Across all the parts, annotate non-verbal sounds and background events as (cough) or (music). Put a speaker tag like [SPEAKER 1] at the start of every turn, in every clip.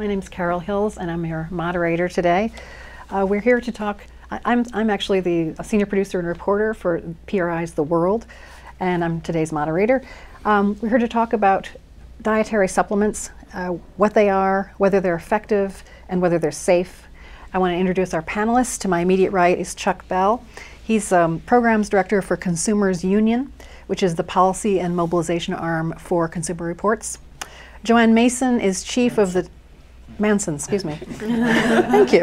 [SPEAKER 1] My name is Carol Hills, and I'm your moderator today. Uh, we're here to talk. I, I'm, I'm actually the senior producer and reporter for PRI's The World, and I'm today's moderator. Um, we're here to talk about dietary supplements, uh, what they are, whether they're effective, and whether they're safe. I want to introduce our panelists. To my immediate right is Chuck Bell. He's um, programs director for Consumers Union, which is the policy and mobilization arm for Consumer Reports. JoAnn Mason is chief of the Manson, excuse me. Thank you.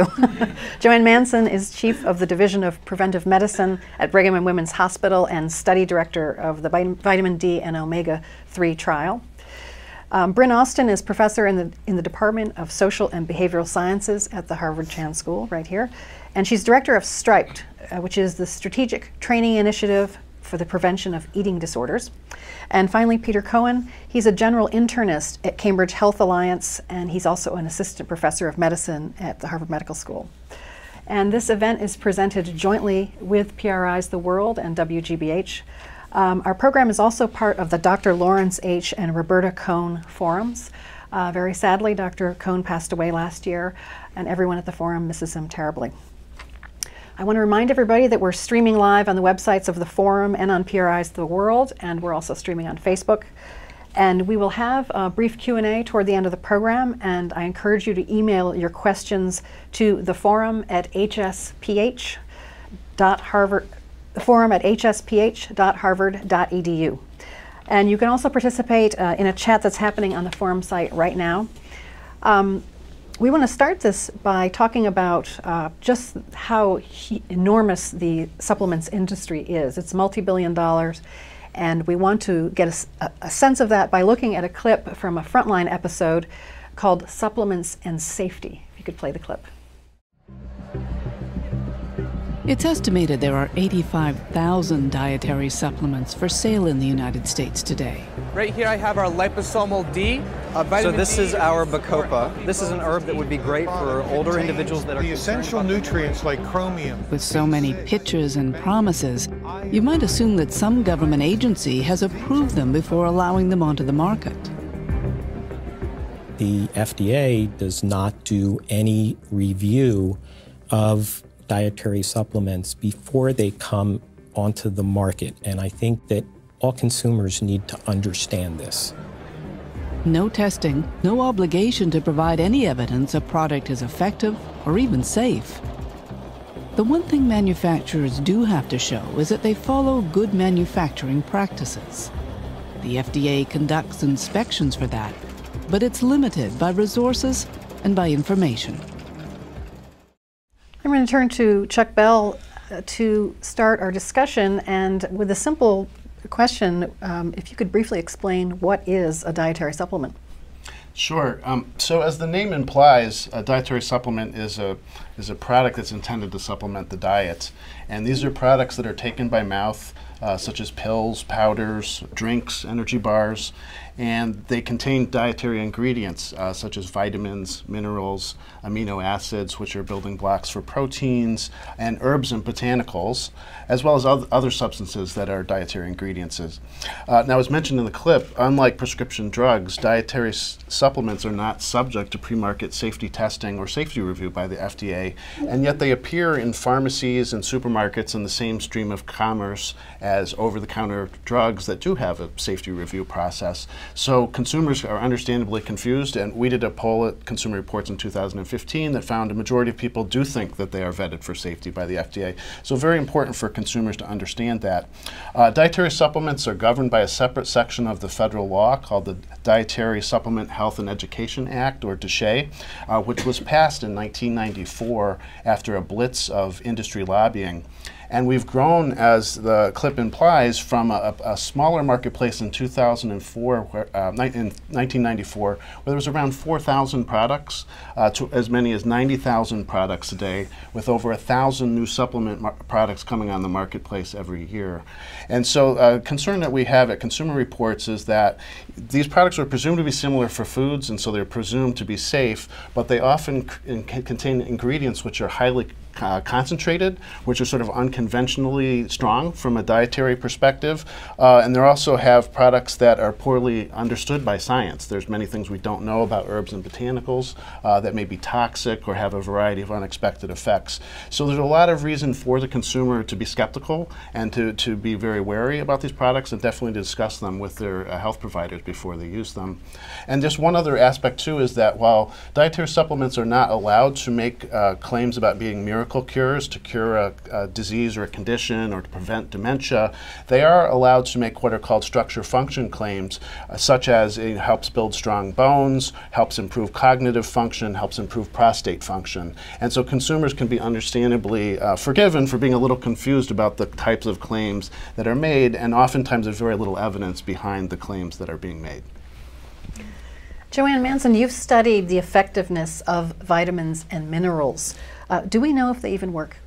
[SPEAKER 1] JoAnn Manson is chief of the Division of Preventive Medicine at Brigham and Women's Hospital and study director of the vitamin D and omega 3 trial. Um, Bryn Austin is professor in the, in the Department of Social and Behavioral Sciences at the Harvard Chan School, right here. And she's director of STRIPED, uh, which is the Strategic Training Initiative for the Prevention of Eating Disorders. And finally, Pieter Cohen. He's a general internist at Cambridge Health Alliance, and he's also an assistant professor of medicine at the Harvard Medical School. And this event is presented jointly with PRI's The World and WGBH. Um, our program is also part of the Dr. Lawrence H. and Roberta Cohn Forums. Uh, very sadly, Dr. Cohn passed away last year, and everyone at the forum misses him terribly. I want to remind everybody that we're streaming live on the websites of the forum and on PRI's The World, and we're also streaming on Facebook. And we will have a brief Q&A toward the end of the program, and I encourage you to email your questions to the forum at hsph.harvard, the forum at hsph.harvard.edu. And you can also participate uh, in a chat that's happening on the forum site right now. Um, we want to start this by talking about uh, just how enormous the supplements industry is. It's multi-billion dollars, and we want to get a, a, sense of that by looking at a clip from a Frontline episode called Supplements and Safety. If you could play the clip.
[SPEAKER 2] It's estimated there are 85,000 dietary supplements for sale in the United States today.
[SPEAKER 3] Right here I have our liposomal D.
[SPEAKER 4] Uh, so this D is our bacopa. This is an herb that would be great for older individuals that are
[SPEAKER 5] the essential nutrients like chromium.
[SPEAKER 2] With so many pictures and promises, you might assume that some government agency has approved them before allowing them onto the market.
[SPEAKER 6] The FDA does not do any review of dietary supplements before they come onto the market. And I think that all consumers need to understand this.
[SPEAKER 2] No testing, no obligation to provide any evidence a product is effective or even safe. The one thing manufacturers do have to show is that they follow good manufacturing practices. The FDA conducts inspections for that, but it's limited by resources and by information.
[SPEAKER 1] I'm going to turn to Chuck Bell uh, to start our discussion and with a simple question, um, if you could briefly explain what is a dietary supplement?
[SPEAKER 7] Sure. Um, so, as the name implies, a dietary supplement is a is a product that's intended to supplement the diet, and these are products that are taken by mouth, uh, such as pills, powders, drinks, energy bars, and they contain dietary ingredients uh, such as vitamins, minerals, amino acids, which are building blocks for proteins, and herbs and botanicals, as well as other substances that are dietary ingredients. Uh, now, as mentioned in the clip, unlike prescription drugs, dietary supplements are not subject to pre-market safety testing or safety review by the FDA, and yet they appear in pharmacies and supermarkets in the same stream of commerce as over-the-counter drugs that do have a safety review process. So consumers are understandably confused, and we did a poll at Consumer Reports in 2015 that found a majority of people do think that they are vetted for safety by the FDA. So very important for consumers to understand that. Uh, dietary supplements are governed by a separate section of the federal law called the Dietary Supplement Health and Education Act, or DSHEA, uh, which was passed in 1994 after a blitz of industry lobbying. And we've grown, as the clip implies, from a, a smaller marketplace in 2004, where, uh, in 1994, where there was around 4,000 products, uh, to as many as 90,000 products a day, with over 1,000 new supplement products coming on the marketplace every year. And so, a uh, concern that we have at Consumer Reports is that these products are presumed to be similar for foods, and so they're presumed to be safe, but they often contain ingredients which are highly uh, concentrated, which are sort of unconventionally strong from a dietary perspective. Uh, and they also have products that are poorly understood by science. There's many things we don't know about herbs and botanicals uh, that may be toxic or have a variety of unexpected effects. So there's a lot of reason for the consumer to be skeptical and to, to be very wary about these products and definitely to discuss them with their uh, health providers before they use them. And just one other aspect too is that while dietary supplements are not allowed to make uh, claims about being miracle cures to cure a, a, disease or a condition or to prevent dementia, they are allowed to make what are called structure function claims, uh, such as it helps build strong bones, helps improve cognitive function, helps improve prostate function. And so consumers can be understandably uh, forgiven for being a little confused about the types of claims that are made, and oftentimes there's very little evidence behind the claims that are being made.
[SPEAKER 1] JoAnn Manson, you've studied the effectiveness of vitamins and minerals. Uh, do we know if they even work?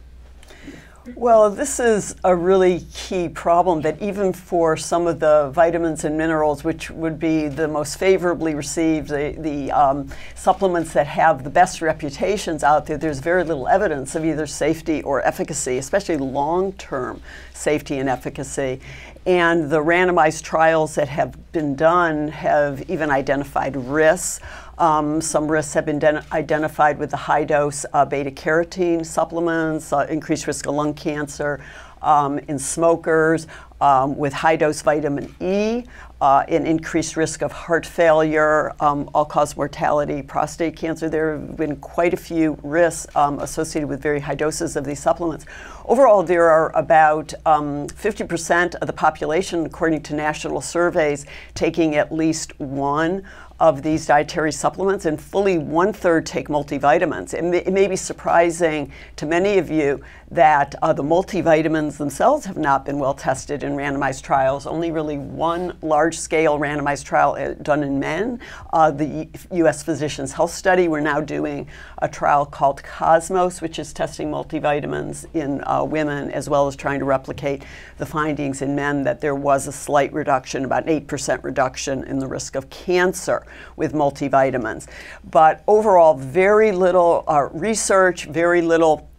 [SPEAKER 8] Well, this is a really key problem that even for some of the vitamins and minerals, which would be the most favorably received, the, the um, supplements that have the best reputations out there, there's very little evidence of either safety or efficacy, especially long term safety and efficacy. And the randomized trials that have been done have even identified risks. Um, some risks have been identified with the high dose uh, beta carotene supplements, uh, increased risk of lung cancer um, in smokers, um, with high dose vitamin E, uh, an increased risk of heart failure, um, all cause mortality, prostate cancer. There have been quite a few risks um, associated with very high doses of these supplements. Overall, there are about 50% um, of the population, according to national surveys, taking at least one of these dietary supplements, and fully one third take multivitamins. It may, it may, be surprising to many of you that uh, the multivitamins themselves have not been well tested in randomized trials. Only really one large scale randomized trial uh, done in men, uh, the US Physicians Health Study. We're now doing a trial called Cosmos, which is testing multivitamins in uh, women as well as trying to replicate the findings in men that there was a slight reduction, about an 8% reduction in the risk of cancer with multivitamins. But overall, very little uh, research, very little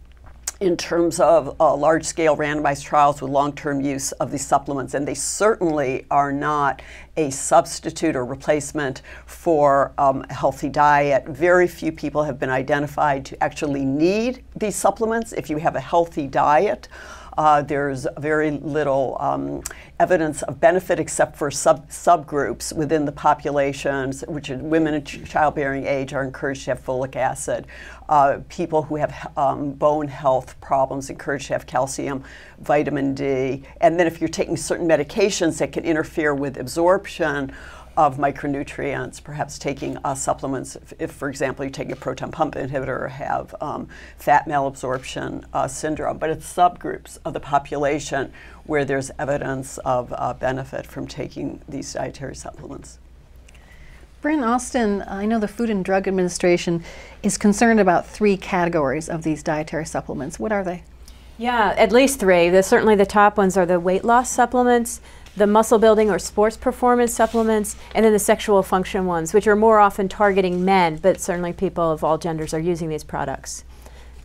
[SPEAKER 8] in terms of uh, large scale randomized trials with long term use of these supplements, and they certainly are not a substitute or replacement for um, a healthy diet. Very few people have been identified to actually need these supplements if you have a healthy diet. Uh, there's very little um, evidence of benefit except for sub subgroups within the populations, which women in childbearing age are encouraged to have folic acid. Uh, people who have um, bone health problems encouraged to have calcium, vitamin D, and then if you're taking certain medications that can interfere with absorption of micronutrients, perhaps taking uh, supplements. If, if, for example, you take a proton pump inhibitor or have um, fat malabsorption uh, syndrome, but it's subgroups of the population where there's evidence of uh, benefit from taking these dietary supplements.
[SPEAKER 1] Bryn Austin, I know the Food and Drug Administration is concerned about three categories of these dietary supplements. What are they?
[SPEAKER 9] Yeah, at least three. The, certainly the top ones are the weight loss supplements, the muscle building or sports performance supplements, and then the sexual function ones, which are more often targeting men, but certainly people of all genders are using these products.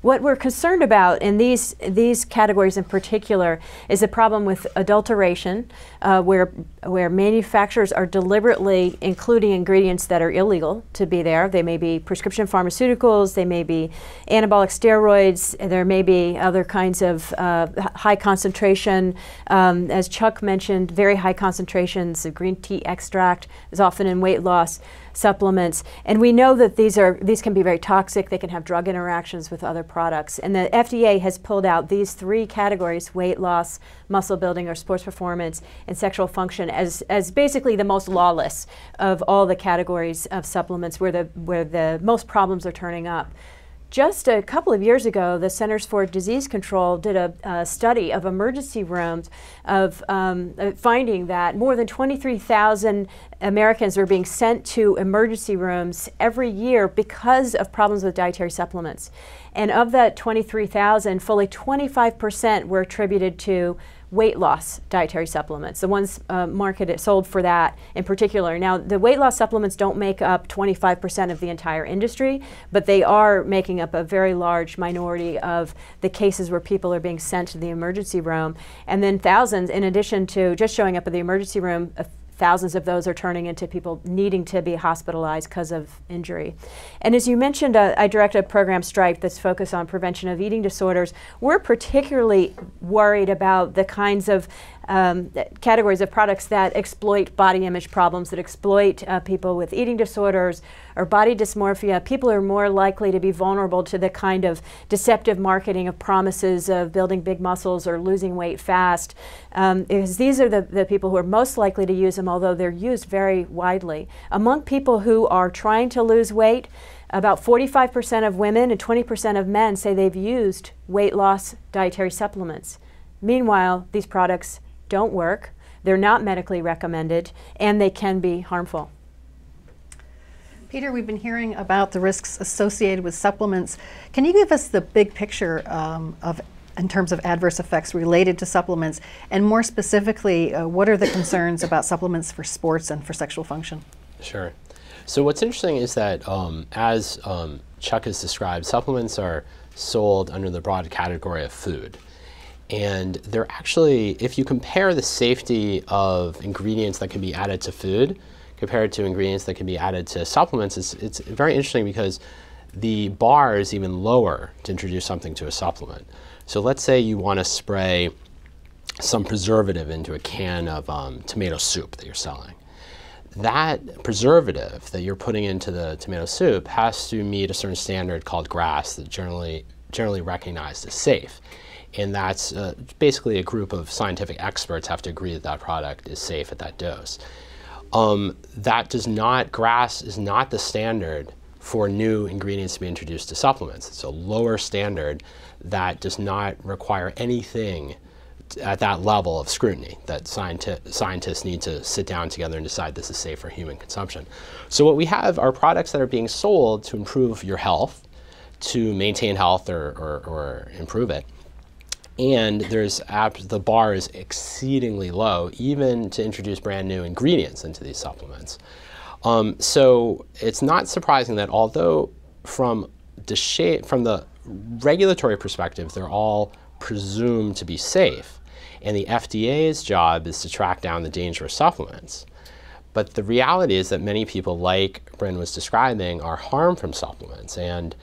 [SPEAKER 9] What we're concerned about in these these categories in particular is a problem with adulteration, uh, where where manufacturers are deliberately including ingredients that are illegal to be there. They may be prescription pharmaceuticals, they may be anabolic steroids, there may be other kinds of uh, high concentration. Um, as Chuck mentioned, very high concentrations of green tea extract is often in weight loss supplements. And we know that these are these can be very toxic. They can have drug interactions with other products. And the FDA has pulled out these three categories: weight loss, muscle building or sports performance, and sexual function as as basically the most lawless of all the categories of supplements where the where the most problems are turning up. Just a couple of years ago, the Centers for Disease Control did a, a study of emergency rooms, of um, uh, finding that more than 23,000 Americans are being sent to emergency rooms every year because of problems with dietary supplements. And of that 23,000, fully 25% were attributed to weight loss dietary supplements, the ones uh, marketed sold for that in particular. Now, the weight loss supplements don't make up 25% of the entire industry, but they are making up a very large minority of the cases where people are being sent to the emergency room. And then thousands, in addition to just showing up at the emergency room, thousands of those are turning into people needing to be hospitalized because of injury. And as you mentioned, uh, I direct a program, STRIPED, that's focused on prevention of eating disorders. We're particularly worried about the kinds of um, categories of products that exploit body image problems, that exploit uh, people with eating disorders or body dysmorphia. People are more likely to be vulnerable to the kind of deceptive marketing of promises of building big muscles or losing weight fast, um, because these are the, the people who are most likely to use them, although they're used very widely. Among people who are trying to lose weight, about 45% of women and 20% of men say they've used weight loss dietary supplements. Meanwhile, these products don't work, they're not medically recommended, and they can be harmful.
[SPEAKER 1] Pieter, we've been hearing about the risks associated with supplements. Can you give us the big picture um, of in terms of adverse effects related to supplements, and more specifically, uh, what are the concerns about supplements for sports and for sexual function?
[SPEAKER 10] Sure. So what's interesting is that, um, as um, Chuck has described, supplements are sold under the broad category of food. And they're actually, if you compare the safety of ingredients that can be added to food compared to ingredients that can be added to supplements, it's, it's very interesting because the bar is even lower to introduce something to a supplement. So let's say you want to spray some preservative into a can of um, tomato soup that you're selling. That preservative that you're putting into the tomato soup has to meet a certain standard called GRAS that generally generally recognized as safe and that's uh, basically a group of scientific experts have to agree that that product is safe at that dose. Um, that does not, GRAS is not the standard for new ingredients to be introduced to supplements. It's a lower standard that does not require anything at that level of scrutiny that scienti scientists need to sit down together and decide this is safe for human consumption. So what we have are products that are being sold to improve your health, to maintain health or, or, or improve it and there's the bar is exceedingly low, even to introduce brand new ingredients into these supplements. Um, so it's not surprising that although from the from the regulatory perspective, they're all presumed to be safe, and the FDA's job is to track down the dangerous supplements. But the reality is that many people, like Bryn was describing, are harmed from supplements, and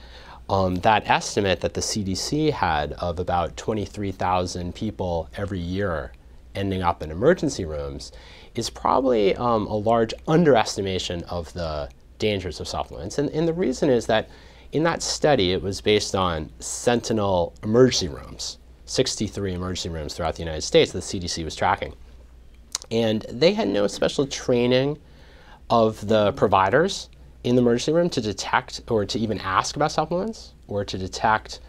[SPEAKER 10] um, that estimate that the CDC had of about 23,000 people every year ending up in emergency rooms is probably um, a large underestimation of the dangers of supplements. And, and the reason is that in that study, it was based on sentinel emergency rooms, 63 emergency rooms throughout the United States that the CDC was tracking. And they had no special training of the providers in the emergency room to detect or to even ask about supplements or to detect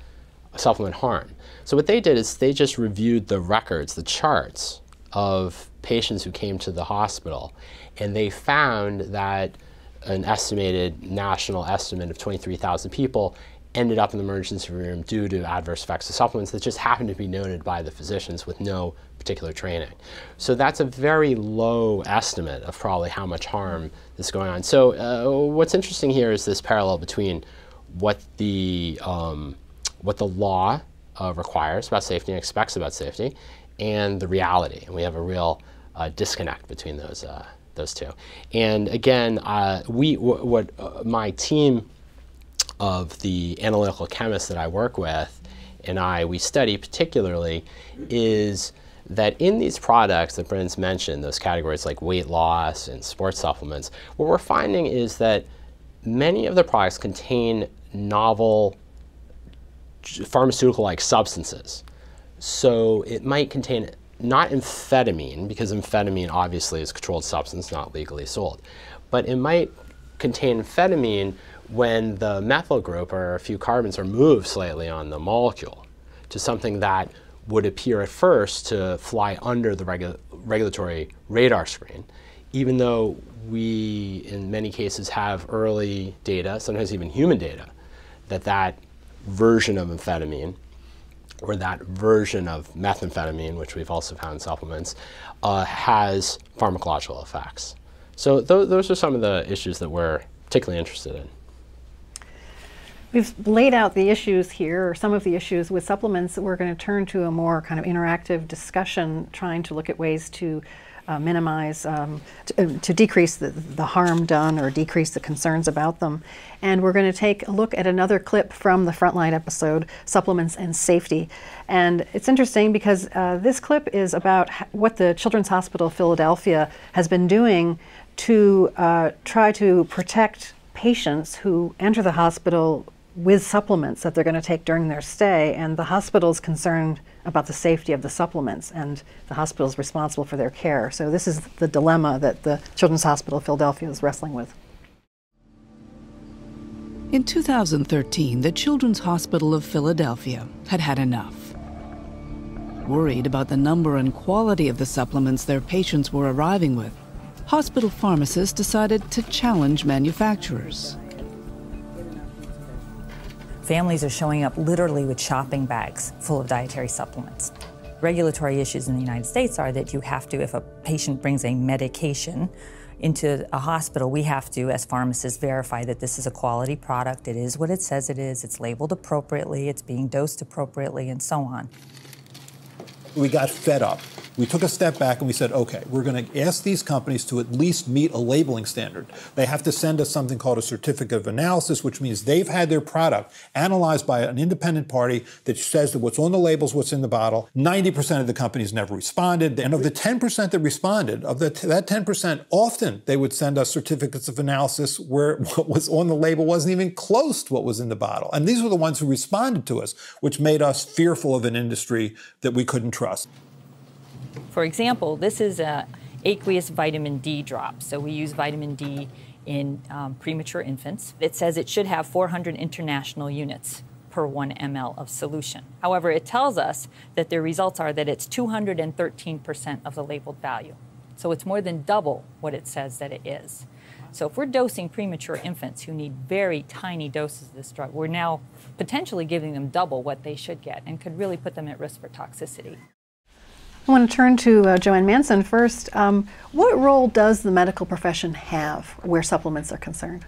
[SPEAKER 10] supplement harm. So what they did is they just reviewed the records, the charts of patients who came to the hospital, and they found that an estimated national estimate of 23,000 people ended up in the emergency room due to adverse effects of supplements that just happened to be noted by the physicians with no particular training. So that's a very low estimate of probably how much harm is going on. So uh, what's interesting here is this parallel between what the, um, what the law uh, requires about safety and expects about safety and the reality. And we have a real uh, disconnect between those, those two. And again, uh, we, what uh, my team of the analytical chemists that I work with and I, we study particularly is that in these products that Bryn's mentioned, those categories like weight loss and sports supplements, what we're finding is that many of the products contain novel pharmaceutical-like substances. So it might contain not amphetamine, because amphetamine obviously is a controlled substance, not legally sold, but it might contain amphetamine when the methyl group or a few carbons are moved slightly on the molecule to something that would appear at first to fly under the regu regulatory radar screen, even though we, in many cases, have early data, sometimes even human data, that that version of amphetamine or that version of methamphetamine, which we've also found in supplements, uh, has pharmacological effects. So th those are some of the issues that we're particularly interested in.
[SPEAKER 1] We've laid out the issues here, or some of the issues with supplements. We're going to turn to a more kind of interactive discussion, trying to look at ways to uh, minimize, um, to, uh, to, decrease the, the harm done or decrease the concerns about them. And we're going to take a look at another clip from the Frontline episode, Supplements and Safety. And it's interesting because uh, this clip is about what the Children's Hospital Philadelphia has been doing to uh, try to protect patients who enter the hospital with supplements that they're going to take during their stay, and the hospital is concerned about the safety of the supplements, and the hospital is responsible for their care. So this is the dilemma that the Children's Hospital of Philadelphia is wrestling with.
[SPEAKER 2] In 2013, the Children's Hospital of Philadelphia had had enough. Worried about the number and quality of the supplements their patients were arriving with, hospital pharmacists decided to challenge manufacturers.
[SPEAKER 11] Families are showing up literally with shopping bags full of dietary supplements. Regulatory issues in the United States are that you have to, if a patient brings a medication into a hospital, we have to, as pharmacists, verify that this is a quality product, it is what it says it is, it's labeled appropriately, it's being dosed appropriately, and so on.
[SPEAKER 5] We got fed up we took a step back and we said, okay, we're going to ask these companies to at least meet a labeling standard. They have to send us something called a certificate of analysis, which means they've had their product analyzed by an independent party that says that what's on the labels, what's in the bottle. 90% of the companies never responded. And of the 10% that responded, of the, that 10%, often they would send us certificates of analysis where (laughs) what was on the label wasn't even close to what was in the bottle. And these were the ones who responded to us, which made us fearful of an industry that we couldn't trust.
[SPEAKER 11] For example, this is a aqueous vitamin D drop. So we use vitamin D in um, premature infants. It says it should have 400 international units per 1 ml of solution. However, it tells us that the results are that it's 213% of the labeled value. So it's more than double what it says that it is. So if we're dosing premature infants who need very tiny doses of this drug, we're now potentially giving them double what they should get and could really put them at risk for toxicity.
[SPEAKER 1] I want to turn to uh, JoAnn Manson first. Um, what role does the medical profession have where supplements are concerned?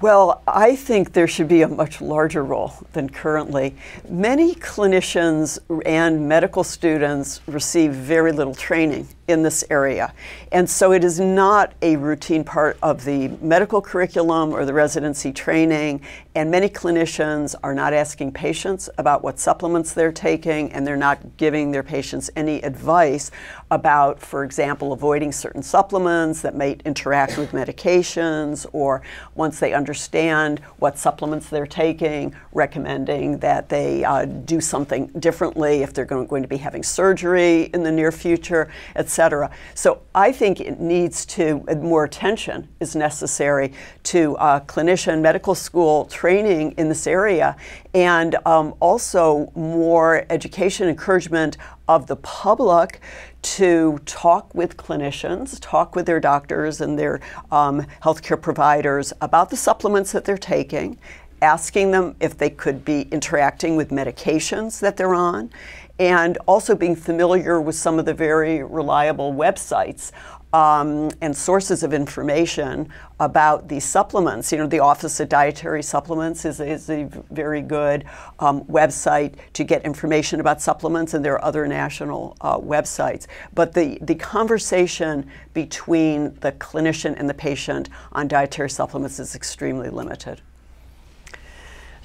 [SPEAKER 8] Well, I think there should be a much larger role than currently. Many clinicians and medical students receive very little training in this area. And so it is not a routine part of the medical curriculum or the residency training. And many clinicians are not asking patients about what supplements they're taking, and they're not giving their patients any advice about, for example, avoiding certain supplements that may interact with medications, or once they understand what supplements they're taking, recommending that they uh, do something differently if they're going, going to be having surgery in the near future, etc cetera. So I think it needs to, more attention is necessary to uh, clinician medical school training in this area and um, also more education, encouragement of the public to talk with clinicians, talk with their doctors and their um, healthcare providers about the supplements that they're taking, asking them if they could be interacting with medications that they're on, and also being familiar with some of the very reliable websites um, and sources of information about these supplements. You know, the Office of Dietary Supplements is, is a very good um, website to get information about supplements, and there are other national uh, websites. But the, the conversation between the clinician and the patient on dietary supplements is extremely limited.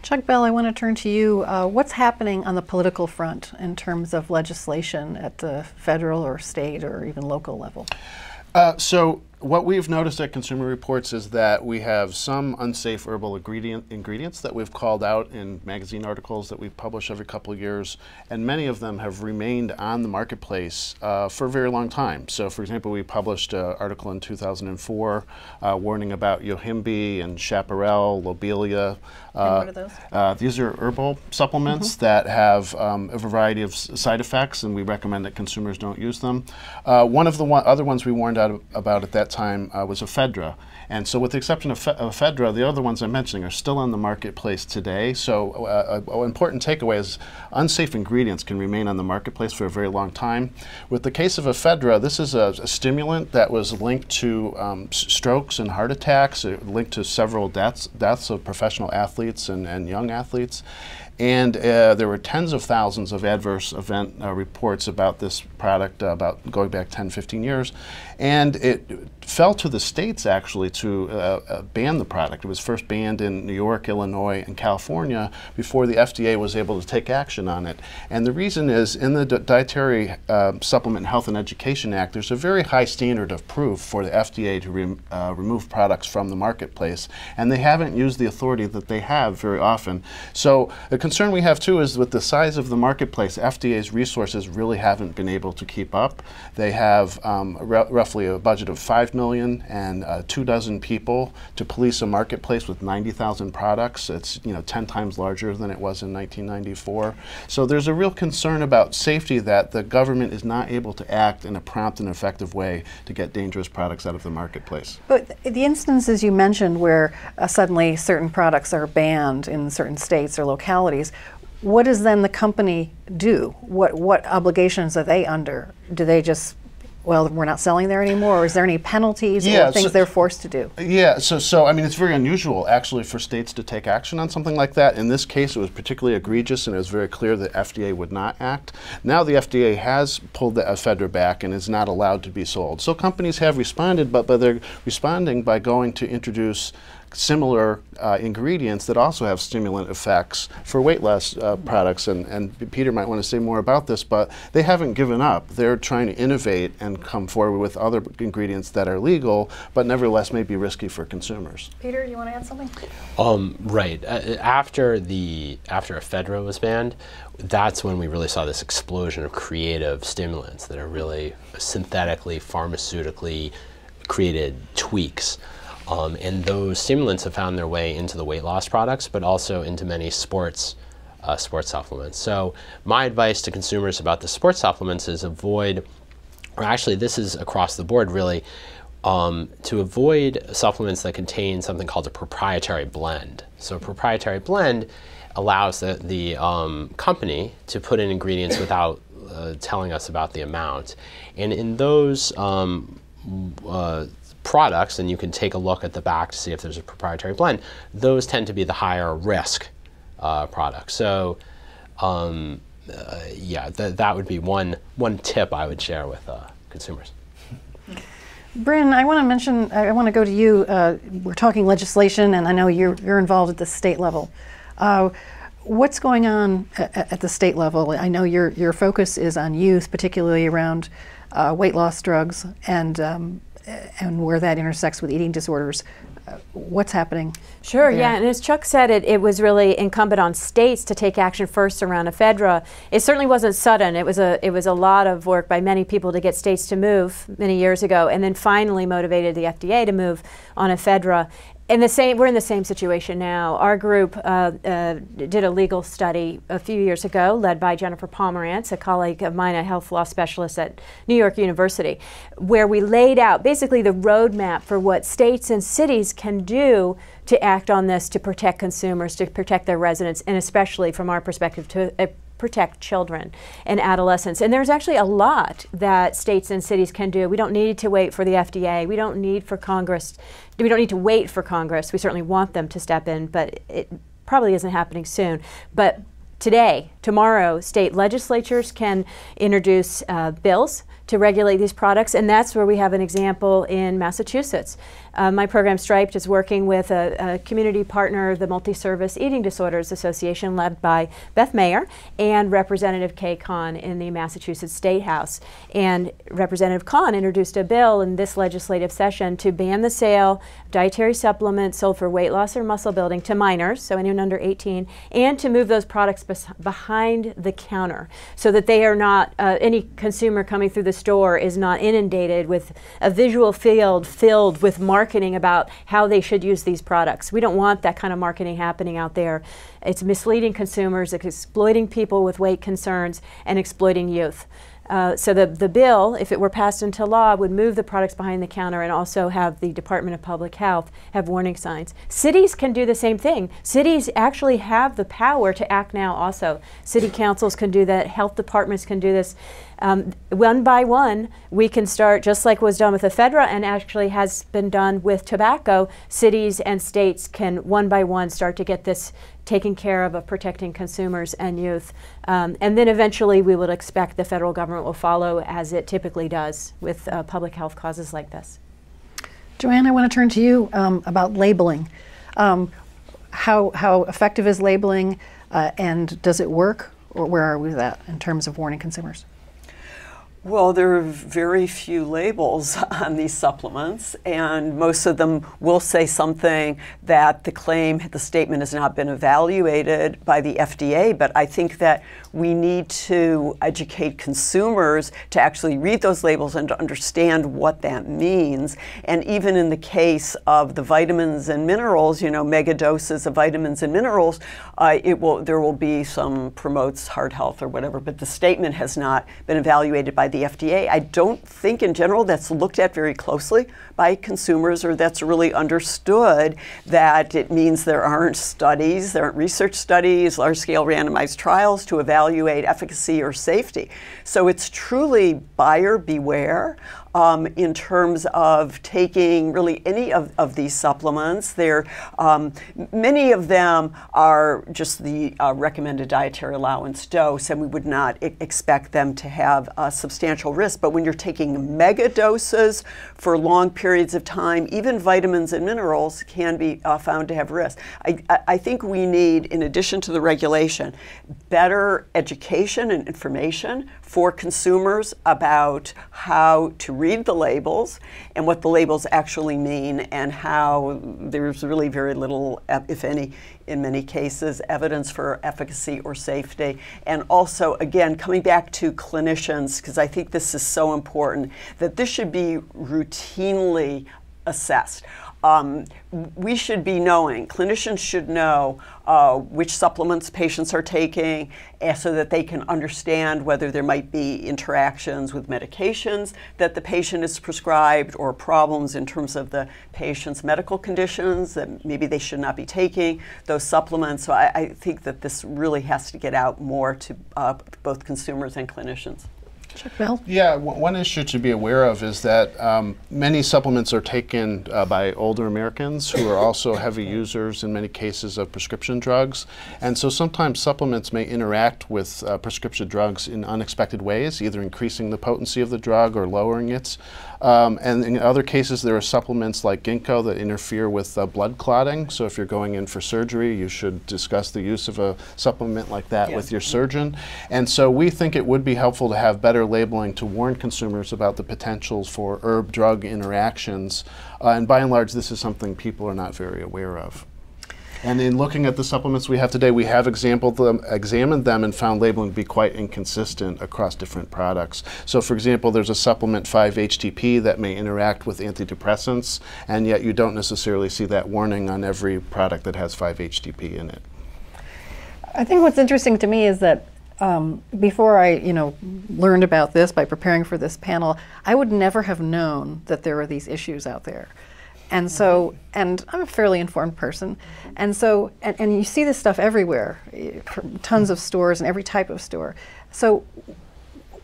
[SPEAKER 1] Chuck Bell, I want to turn to you. Uh, what's happening on the political front in terms of legislation at the federal or state or even local level?
[SPEAKER 7] Uh, so what we've noticed at Consumer Reports is that we have some unsafe herbal ingredient, ingredients that we've called out in magazine articles that we publish every couple of years, and many of them have remained on the marketplace uh, for a very long time. So, for example, we published an article in 2004 uh, warning about yohimbe and chaparral, lobelia.
[SPEAKER 1] Uh, what are those?
[SPEAKER 7] Uh, these are herbal supplements mm -hmm. that have um, a variety of side effects, and we recommend that consumers don't use them. Uh, one of the one other ones we warned out about at that time uh, was ephedra. And so, with the exception of ephedra, the other ones I'm mentioning are still on the marketplace today. So, uh, an important takeaway is unsafe ingredients can remain on the marketplace for a very long time. With the case of ephedra, this is a, a stimulant that was linked to um, strokes and heart attacks, linked to several deaths, deaths of professional athletes and, and young athletes. And uh, there were tens of thousands of adverse event uh, reports about this product uh, about going back 10, 15 years. And it fell to the states actually to uh, uh, ban the product. It was first banned in New York, Illinois, and California before the FDA was able to take action on it. And the reason is in the Dietary uh, Supplement Health and Education Act, there's a very high standard of proof for the FDA to re uh, remove products from the marketplace. And they haven't used the authority that they have very often. So the concern we have too is with the size of the marketplace, FDA's resources really haven't been able to keep up. They have um, roughly a budget of five million and uh, two dozen people to police a marketplace with 90,000 products. It's you know 10 times larger than it was in 1994. So there's a real concern about safety that the government is not able to act in a prompt and effective way to get dangerous products out of the marketplace.
[SPEAKER 1] But the instances you mentioned where uh, suddenly certain products are banned in certain states or localities, what does then the company do? What what obligations are they under? Do they just well, we're not selling there anymore, or is there any penalties yeah, or things so, they're forced to do?
[SPEAKER 7] Yeah, so, so I mean, it's very unusual actually for states to take action on something like that. In this case, it was particularly egregious, and it was very clear that FDA would not act. Now the FDA has pulled the ephedra back and is not allowed to be sold. So companies have responded, but, but they're responding by going to introduce similar uh, ingredients that also have stimulant effects for weight loss uh, products. And, and Pieter might want to say more about this, but they haven't given up. They're trying to innovate and come forward with other ingredients that are legal, but nevertheless may be risky for consumers.
[SPEAKER 1] Pieter, you want to add something?
[SPEAKER 10] Um, right. Uh, after the after ephedra was banned, that's when we really saw this explosion of creative stimulants that are really synthetically, pharmaceutically created tweaks um, and those stimulants have found their way into the weight loss products, but also into many sports uh, sports supplements. So my advice to consumers about the sports supplements is avoid, or actually this is across the board really, um, to avoid supplements that contain something called a proprietary blend. So a proprietary blend allows the, the um, company to put in ingredients without uh, telling us about the amount. And in those um, uh, products, and you can take a look at the back to see if there's a proprietary blend, those tend to be the higher risk uh, products. So um, uh, yeah, th that would be one, one tip I would share with uh, consumers.
[SPEAKER 1] Bryn, I want to mention, I want to go to you. Uh, we're talking legislation, and I know you're, you're involved at the state level. Uh, what's going on at, at, the state level? I know your, your focus is on youth, particularly around uh, weight loss drugs and um, and where that intersects with eating disorders. Uh, what's happening?
[SPEAKER 9] Sure, there? yeah, and as Chuck said, it, it was really incumbent on states to take action first around ephedra. It certainly wasn't sudden. It was a it was a lot of work by many people to get states to move many years ago, and then finally motivated the FDA to move on ephedra in the same, we're in the same situation now. Our group uh, uh, did a legal study a few years ago, led by Jennifer Pomeranz, a colleague of mine, a health law specialist at New York University, where we laid out basically the roadmap for what states and cities can do to act on this to protect consumers, to protect their residents, and especially from our perspective to uh, protect children and adolescents. And there's actually a lot that states and cities can do. We don't need to wait for the FDA. We don't need for Congress. We don't need to wait for Congress. We certainly want them to step in, but it probably isn't happening soon. But today, tomorrow, state legislatures can introduce uh, bills to regulate these products, and that's where we have an example in Massachusetts. Uh, my program Striped is working with a, a community partner, the Multi-Service Eating Disorders Association, led by Beth Mayer and Representative Kay Kahn in the Massachusetts State House. And Representative Kahn introduced a bill in this legislative session to ban the sale of dietary supplements sold for weight loss or muscle building to minors, so anyone under 18, and to move those products behind the counter so that they are not, uh, any consumer coming through the store is not inundated with a visual field filled with marketing about how they should use these products. We don't want that kind of marketing happening out there. It's misleading consumers, it's exploiting people with weight concerns, and exploiting youth. Uh, so the, the bill, if it were passed into law, would move the products behind the counter and also have the Department of Public Health have warning signs. Cities can do the same thing. Cities actually have the power to act now also. City councils can do that, health departments can do this. Um, one by one, we can start, just like was done with ephedra and actually has been done with tobacco, cities and states can one by one start to get this taken care of of protecting consumers and youth. Um, and then eventually we would expect the federal government will follow as it typically does with uh, public health causes like this.
[SPEAKER 1] JoAnn, I want to turn to you um, about labeling. Um, how, how effective is labeling uh, and does it work? Or where are we with that in terms of warning consumers?
[SPEAKER 8] Well, there are very few labels (laughs) on these supplements, and most of them will say something that the claim, the statement has not been evaluated by the FDA. But I think that we need to educate consumers to actually read those labels and to understand what that means. And even in the case of the vitamins and minerals, you know, mega doses of vitamins and minerals, uh, it will there will be some promotes heart health or whatever. But the statement has not been evaluated by the FDA. I don't think in general that's looked at very closely by consumers or that's really understood that it means there aren't studies, there aren't research studies, large scale randomized trials to evaluate efficacy or safety. So it's truly buyer beware um, in terms of taking really any of, of these supplements. There, um, many of them are just the uh, recommended dietary allowance dose, and we would not expect them to have a substantial risk. But when you're taking mega doses for long periods of time, even vitamins and minerals can be uh, found to have risk. I, I think we need, in addition to the regulation, better education and information for consumers about how to read the labels and what the labels actually mean and how there's really very little, if any, in many cases, evidence for efficacy or safety. And also, again, coming back to clinicians, because I think this is so important, that this should be routinely assessed. Um, we should be knowing, clinicians should know uh, which supplements patients are taking uh, so that they can understand whether there might be interactions with medications that the patient is prescribed or problems in terms of the patient's medical conditions that maybe they should not be taking those supplements. So I, I think that this really has to get out more to uh, both consumers and clinicians.
[SPEAKER 7] Yeah, one issue to be aware of is that um, many supplements are taken uh, by older Americans who are also (laughs) heavy users in many cases of prescription drugs. And so sometimes supplements may interact with uh, prescription drugs in unexpected ways, either increasing the potency of the drug or lowering it. Um, and in other cases, there are supplements like ginkgo that interfere with uh, blood clotting. So if you're going in for surgery, you should discuss the use of a supplement like that yeah. with your surgeon. And so we think it would be helpful to have better labeling to warn consumers about the potentials for herb drug interactions. Uh, and by and large, this is something people are not very aware of. And in looking at the supplements we have today, we have them, examined them and found labeling to be quite inconsistent across different products. So for example, there's a supplement 5-HTP that may interact with antidepressants, and yet you don't necessarily see that warning on every product that has 5-HTP in it.
[SPEAKER 1] I think what's interesting to me is that um, before I, you know, learned about this by preparing for this panel, I would never have known that there are these issues out there. And so, and I'm a fairly informed person. And so, and, and you see this stuff everywhere, tons of stores and every type of store. So,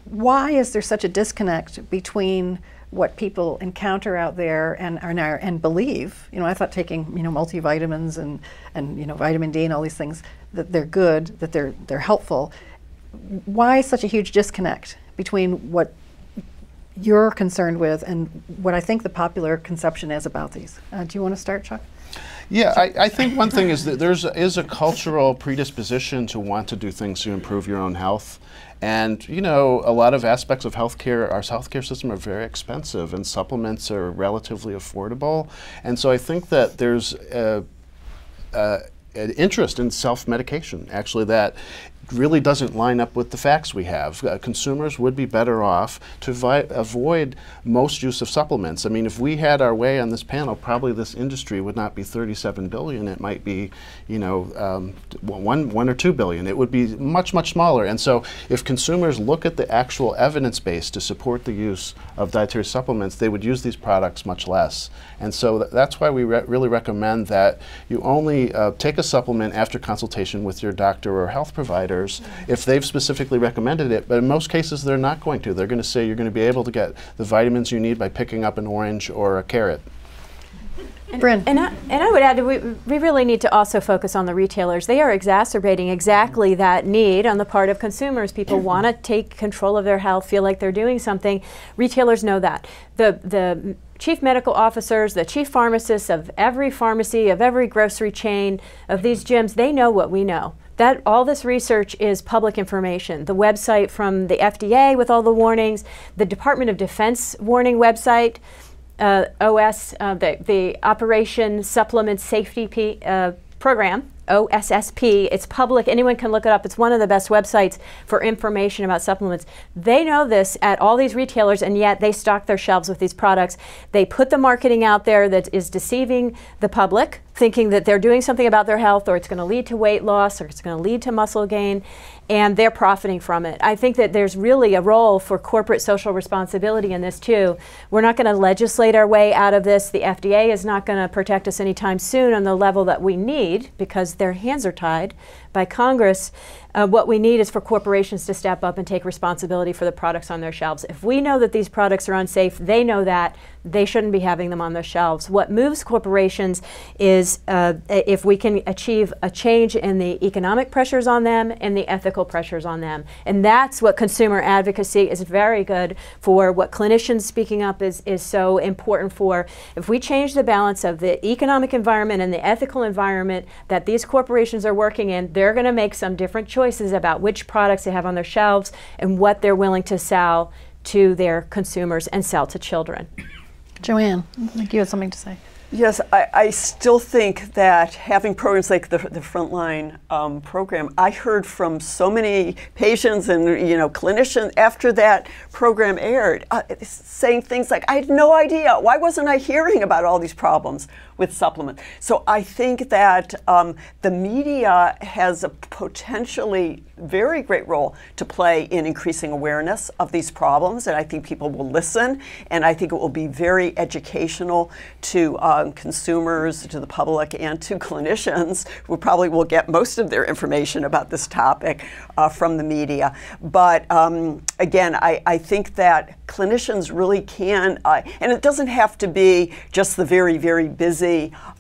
[SPEAKER 1] why is there such a disconnect between what people encounter out there and and, and believe? You know, I thought taking you know multivitamins and and you know vitamin D and all these things that they're good, that they're they're helpful. Why such a huge disconnect between what you're concerned with and what I think the popular conception is about these. Uh, do you want to start, Chuck?
[SPEAKER 7] Yeah, I, I, think one thing is that there's is a cultural predisposition to want to do things to improve your own health. And you know, a lot of aspects of healthcare, our healthcare system are very expensive, and supplements are relatively affordable. And so I think that there's a, a, an interest in self-medication, actually, that really doesn't line up with the facts we have. Uh, consumers would be better off to avoid most use of supplements. I mean, if we had our way on this panel, probably this industry would not be 37 billion. It might be, you know, um, one, one or two billion. It would be much, much smaller. And so if consumers look at the actual evidence base to support the use of dietary supplements, they would use these products much less. And so th that's why we re really recommend that you only uh, take a supplement after consultation with your doctor or health providers if they've specifically recommended it. But in most cases, they're not going to. They're going to say you're going to be able to get the vitamins you need by picking up an orange or a carrot.
[SPEAKER 9] And, Bryn. And I, and I would add, we, we really need to also focus on the retailers. They are exacerbating exactly that need on the part of consumers. People (clears throat) want to take control of their health, feel like they're doing something. Retailers know that. The, the chief medical officers, the chief pharmacists of every pharmacy, of every grocery chain, of these gyms, they know what we know. That all this research is public information. The website from the FDA with all the warnings, the Department of Defense warning website, uh, OS, uh, the, the Operation Supplement Safety P, uh, Program, OSSP. It's public. Anyone can look it up. It's one of the best websites for information about supplements. They know this at all these retailers, and yet they stock their shelves with these products. They put the marketing out there that is deceiving the public, thinking that they're doing something about their health, or it's going to lead to weight loss, or it's going to lead to muscle gain and they're profiting from it. I think that there's really a role for corporate social responsibility in this too. We're not going to legislate our way out of this. The FDA is not going to protect us anytime soon on the level that we need because their hands are tied by Congress. Uh, what we need is for corporations to step up and take responsibility for the products on their shelves. If we know that these products are unsafe, they know that, they shouldn't be having them on their shelves. What moves corporations is uh, if we can achieve a change in the economic pressures on them and the ethical pressures on them. And that's what consumer advocacy is very good for, what clinicians speaking up is, is so important for. If we change the balance of the economic environment and the ethical environment that these corporations are working in, they're going to make some different choices about which products they have on their shelves and what they're willing to sell to their consumers and sell to children.
[SPEAKER 1] JoAnn, I think you had something to say.
[SPEAKER 8] Yes, I, I, still think that having programs like the, the Frontline um, program, I heard from so many patients and you know clinicians after that program aired, uh, saying things like, "I had no idea. Why wasn't I hearing about all these problems with supplements?" So I think that um, the media has a potentially very great role to play in increasing awareness of these problems, and I think people will listen, and I think it will be very educational to um, consumers, to the public, and to (laughs) clinicians who probably will get most of their information about this topic uh, from the media. But um, again, I, I, think that clinicians really can, uh, and it doesn't have to be just the very, very busy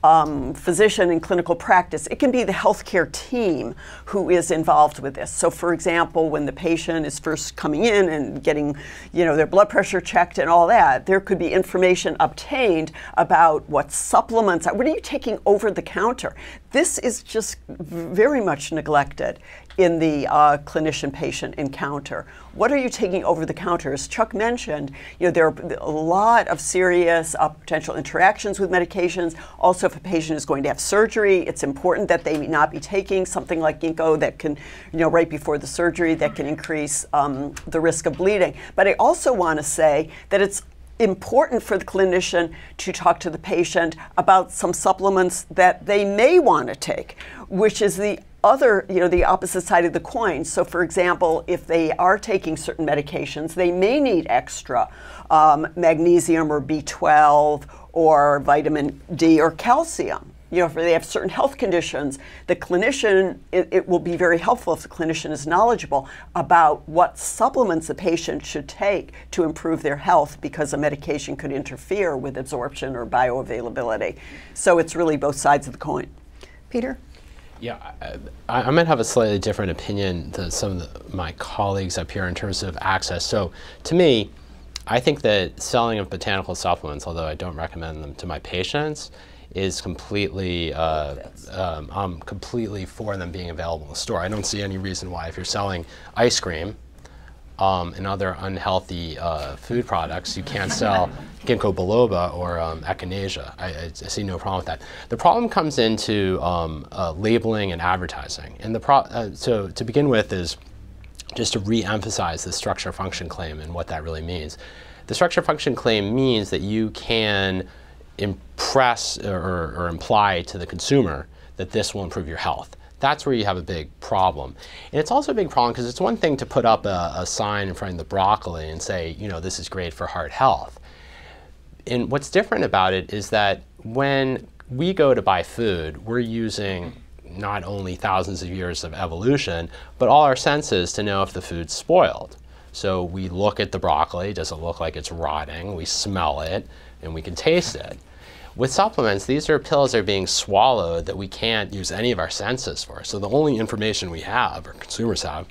[SPEAKER 8] um, physician in clinical practice. It can be the healthcare team who is involved with this. So, for example, when the patient is first coming in and getting, you know, their blood pressure checked and all that, there could be information obtained about what supplements. What are you taking over the counter? This is just very much neglected in the uh, clinician-patient encounter. What are you taking over the counter? As Chuck mentioned, you know there are a lot of serious uh, potential interactions with medications. Also, if a patient is going to have surgery, it's important that they not be taking something like ginkgo that can, you know, right before the surgery that can increase um, the risk of bleeding. But I also want to say that it's important for the clinician to talk to the patient about some supplements that they may want to take, which is the other, you know, the opposite side of the coin. So, for example, if they are taking certain medications, they may need extra um, magnesium or B12 or vitamin D or calcium. You know, if they have certain health conditions, the clinician, it, it will be very helpful if the clinician is knowledgeable about what supplements the patient should take to improve their health because a medication could interfere with absorption or bioavailability. So it's really both sides of the coin.
[SPEAKER 1] Pieter?
[SPEAKER 10] Yeah, I, I, might have a slightly different opinion than some of the, my colleagues up here in terms of access. So to me, I think that selling of botanical supplements, although I don't recommend them to my patients, is completely, uh, um, I'm completely for them being available in the store. I don't see any reason why if you're selling ice cream um, and other unhealthy uh, food products, you can't sell ginkgo biloba or um, echinacea. I, I, see no problem with that. The problem comes into um, uh, labeling and advertising. And the pro uh, so to begin with is just to re-emphasize the structure function claim and what that really means. The structure function claim means that you can impress or, or imply to the consumer that this will improve your health. That's where you have a big problem. And it's also a big problem because it's one thing to put up a, a, sign in front of the broccoli and say, you know, this is great for heart health. And what's different about it is that when we go to buy food, we're using not only thousands of years of evolution, but all our senses to know if the food's spoiled. So we look at the broccoli, does it look like it's rotting? We smell it, and we can taste it. With supplements, these are pills that are being swallowed that we can't use any of our senses for. So the only information we have, or consumers have,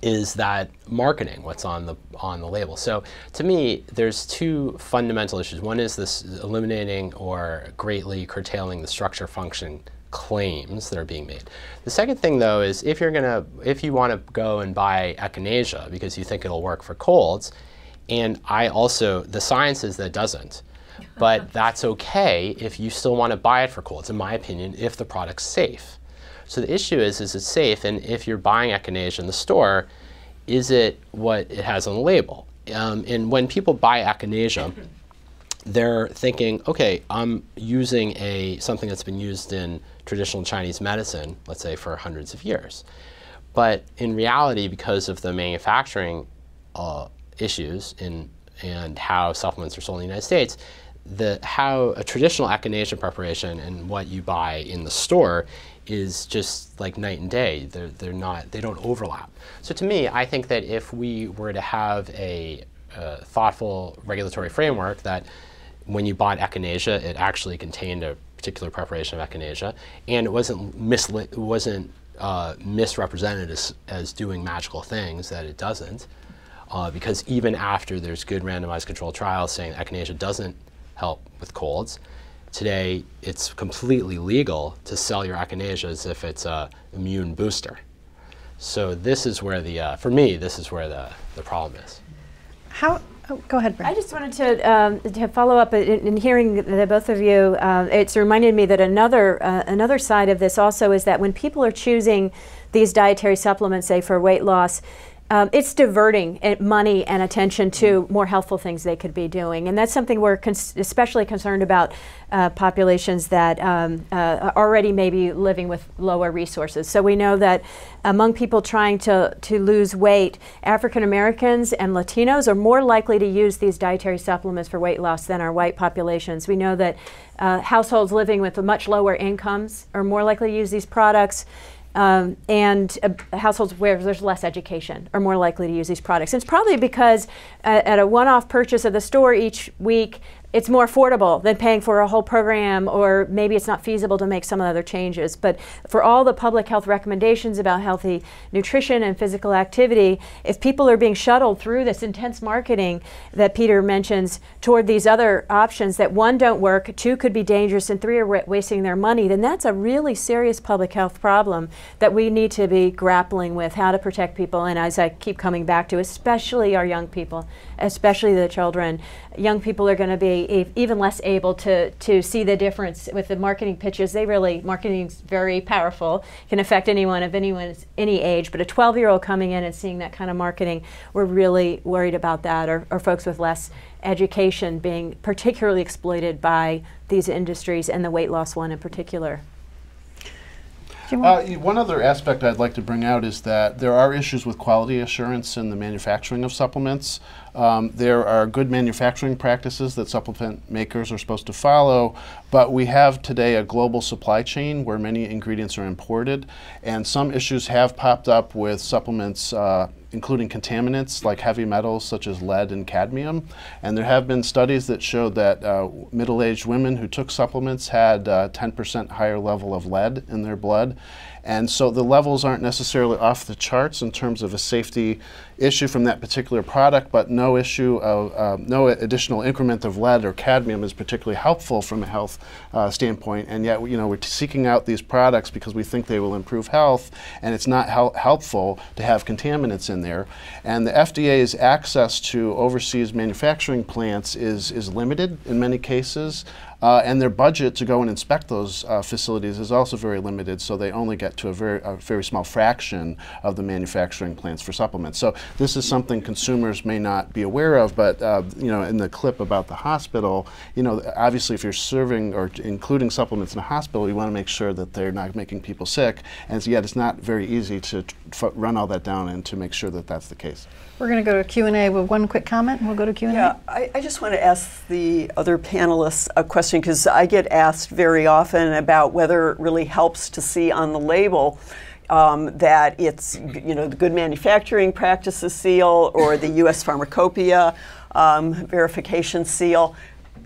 [SPEAKER 10] is that marketing, what's on the on the label. So to me, there's two fundamental issues. One is this eliminating or greatly curtailing the structure function claims that are being made. The second thing though is if you're gonna if you want to go and buy echinacea because you think it'll work for colds, and I also the science is that it doesn't. But that's okay if you still want to buy it for colds, in my opinion, if the product's safe. So the issue is, is it safe? And if you're buying echinacea in the store, is it what it has on the label? Um, and when people buy echinacea, they're thinking, okay, I'm using a something that's been used in traditional Chinese medicine, let's say for hundreds of years. But in reality, because of the manufacturing uh, issues in, and how supplements are sold in the United States, the how a traditional echinacea preparation and what you buy in the store is just like night and day. They're, they're not, they don't overlap. So to me, I think that if we were to have a, a thoughtful regulatory framework that when you bought echinacea, it actually contained a particular preparation of echinacea, and it wasn't, misli- wasn't uh, misrepresented as, as doing magical things that it doesn't. Uh, because even after there's good randomized controlled trials saying echinacea doesn't help with colds. Today, it's completely legal to sell your echinacea as if it's a immune booster. So this is where the, uh, for me, this is where the, the problem is.
[SPEAKER 1] How, oh, go ahead, Bryn.
[SPEAKER 9] I just wanted to, um, to follow up in, in hearing the both of you, uh, it's reminded me that another, uh, another side of this also is that when people are choosing these dietary supplements, say for weight loss, um, it's diverting money and attention to more healthful things they could be doing. And that's something we're cons especially concerned about uh, populations that um, uh, already may be living with lower resources. So we know that among people trying to, to lose weight, African Americans and Latinos are more likely to use these dietary supplements for weight loss than our white populations. We know that uh, households living with much lower incomes are more likely to use these products. Um, and uh, households where there's less education are more likely to use these products. It's probably because uh, at a one-off purchase of the store each week, it's more affordable than paying for a whole program, or maybe it's not feasible to make some of the other changes. But for all the public health recommendations about healthy nutrition and physical activity, if people are being shuttled through this intense marketing that Pieter mentions toward these other options that one don't work, two could be dangerous, and three are wasting their money, then that's a really serious public health problem that we need to be grappling with how to protect people. And as I keep coming back to, especially our young people, especially the children, young people are going to be even less able to, to see the difference with the marketing pitches. They really, marketing is very powerful, can affect anyone of anyone's any age, but a 12 year old coming in and seeing that kind of marketing, we're really worried about that, or, or folks with less education being particularly exploited by these industries and the weight loss one in particular.
[SPEAKER 7] Uh, one other aspect I'd like to bring out is that there are issues with quality assurance in the manufacturing of supplements. Um, there are good manufacturing practices that supplement makers are supposed to follow, but we have today a global supply chain where many ingredients are imported, and some issues have popped up with supplements. Uh, including contaminants like heavy metals such as lead and cadmium. And there have been studies that showed that uh, middle aged women who took supplements had 10% uh, higher level of lead in their blood. And so the levels aren't necessarily off the charts in terms of a safety issue from that particular product, but no issue of uh, no additional increment of lead or cadmium is particularly helpful from a health uh, standpoint. And yet, you know, we're seeking out these products because we think they will improve health, and it's not hel helpful to have contaminants in there. And the FDA's access to overseas manufacturing plants is is limited in many cases. Uh, and their budget to go and inspect those uh, facilities is also very limited, so they only get to a very, a very small fraction of the manufacturing plants for supplements. So this is something consumers may not be aware of, but uh, you know, in the clip about the hospital, you know, obviously if you're serving or including supplements in a hospital, you want to make sure that they're not making people sick, and yet it's not very easy to run all that down and to make sure that that's the case.
[SPEAKER 1] We're going to go to Q&A with one quick comment, and we'll go to Q&A.
[SPEAKER 8] Yeah, I, I just want to ask the other panelists a question because I get asked very often about whether it really helps to see on the label um, that it's you know the good manufacturing practices seal or the U.S. Pharmacopoeia um, verification seal.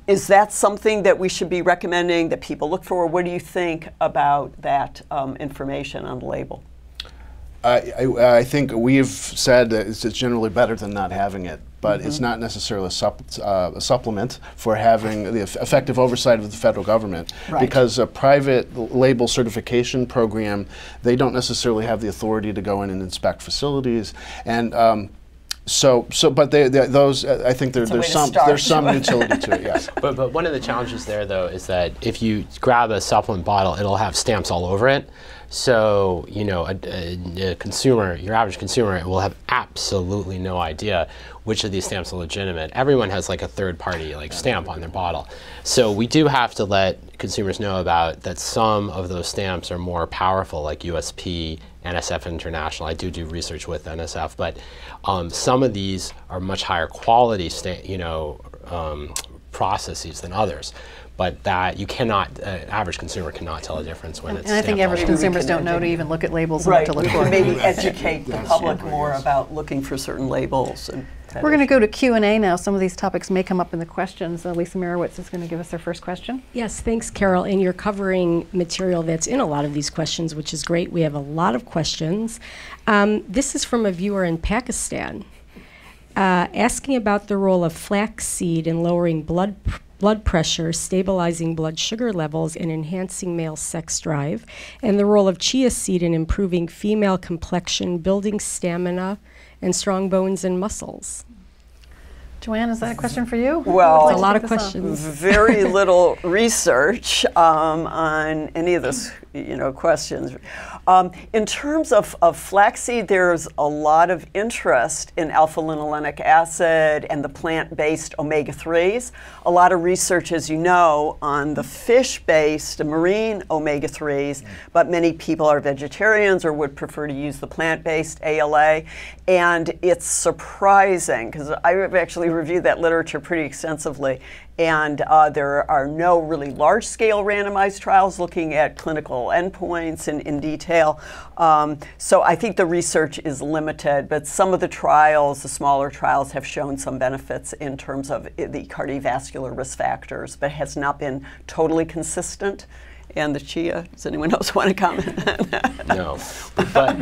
[SPEAKER 8] Is that something that we should be recommending that people look for? What do you think about that um, information on the label?
[SPEAKER 7] I, I, I, think we've said that it's generally better than not having it, but mm-hmm. it's not necessarily a, sup, uh, a, supplement for having the effective oversight of the federal government. Right. Because a private label certification program, they don't necessarily have the authority to go in and inspect facilities. And um, so, so, but they, they, those, uh, I think there, there's some there's (laughs) some utility to it. Yes. (laughs)
[SPEAKER 10] But but one of the challenges there though is that if you grab a supplement bottle, it'll have stamps all over it. So, you know, a, a, a, consumer, your average consumer will have absolutely no idea which of these stamps are legitimate. Everyone has like a third party like stamp on their bottle. So we do have to let consumers know about that some of those stamps are more powerful like USP, NSF International. I do do research with NSF, but um, some of these are much higher quality, you know, um, processes than others but that you cannot, uh, average consumer cannot tell a difference when
[SPEAKER 1] and,
[SPEAKER 10] it's.
[SPEAKER 1] And I think average consumers don't know to even look at labels
[SPEAKER 8] right.
[SPEAKER 1] and to look for.
[SPEAKER 8] Maybe educate the public more about looking for certain labels. And
[SPEAKER 1] We're going to go to Q and A now. Some of these topics may come up in the questions. Uh, Lisa Mirowitz is going to give us her first question.
[SPEAKER 12] Yes, thanks, Carol. And you're covering material that's in a lot of these questions, which is great. We have a lot of questions. Um, this is from a viewer in Pakistan. Uh, asking about the role of flaxseed in lowering blood blood pressure, stabilizing blood sugar levels, and enhancing male sex drive, and the role of chia seed in improving female complexion, building stamina, and strong bones and muscles.
[SPEAKER 1] JoAnn, is that a question for you?
[SPEAKER 8] Well,
[SPEAKER 12] like a lot of questions.
[SPEAKER 8] Very (laughs) little research um, on any of those, you know, questions. Um, in terms of, of flaxseed, there's a lot of interest in alpha linolenic acid and the plant-based omega-3s. A lot of research, as you know, on the fish-based marine omega-3s, but many people are vegetarians or would prefer to use the plant-based ALA. And it's surprising, because I've actually reviewed that literature pretty extensively, and uh, there are no really large scale randomized trials looking at clinical endpoints in, in detail. Um, so I think the research is limited, but some of the trials, the smaller trials, have shown some benefits in terms of the cardiovascular risk factors, but has not been totally consistent and the chia. Does anyone else want to comment?
[SPEAKER 10] no, but, but,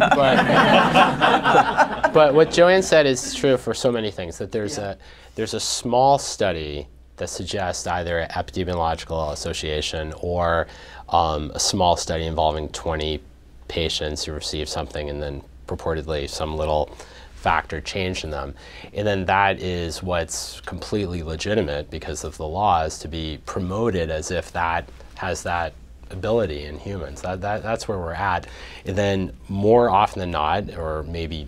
[SPEAKER 10] but, what JoAnn said is true for so many things. That there's yeah. a there's a small study that suggests either an epidemiological association or um, a small study involving 20 patients who received something and then purportedly some little factor changed in them. And then that is what's completely legitimate because of the laws to be promoted as if that has that ability in humans. That, that, that's where we're at. And then more often than not, or maybe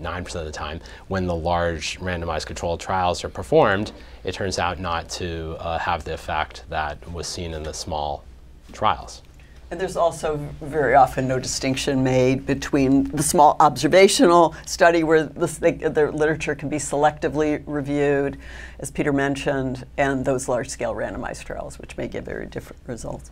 [SPEAKER 10] 99% of the time, when the large randomized controlled trials are performed, it turns out not to uh, have the effect that was seen in the small trials.
[SPEAKER 8] And there's also very often no distinction made between the small observational study where the, the, literature can be selectively reviewed, as Pieter mentioned, and those large scale randomized trials, which may give very different results.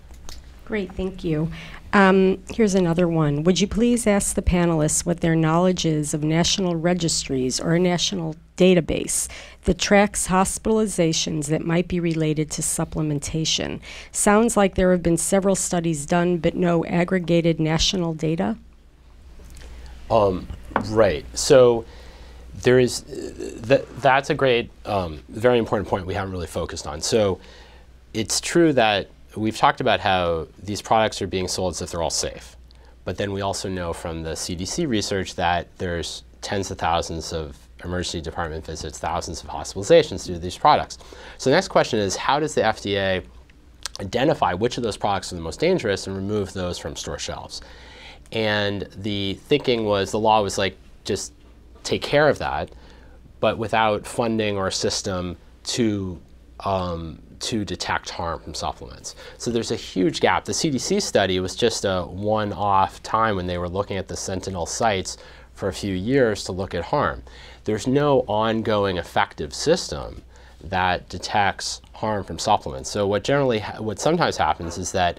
[SPEAKER 12] Great, thank you. Um, here's another one. Would you please ask the panelists what their knowledge is of national registries or a national database that tracks hospitalizations that might be related to supplementation? Sounds like there have been several studies done, but no aggregated national data.
[SPEAKER 10] Um, right. So there is th- that's a great, um, very important point we haven't really focused on. So it's true that we've talked about how these products are being sold as if they're all safe. But then we also know from the CDC research that there's tens of thousands of emergency department visits, thousands of hospitalizations due to these products. So the next question is how does the FDA identify which of those products are the most dangerous and remove those from store shelves? And the thinking was the law was like, just take care of that, but without funding or a system to um, to detect harm from supplements. So there's a huge gap. The CDC study was just a one-off time when they were looking at the Sentinel sites for a few years to look at harm. There's no ongoing effective system that detects harm from supplements. So what generally, what sometimes happens is that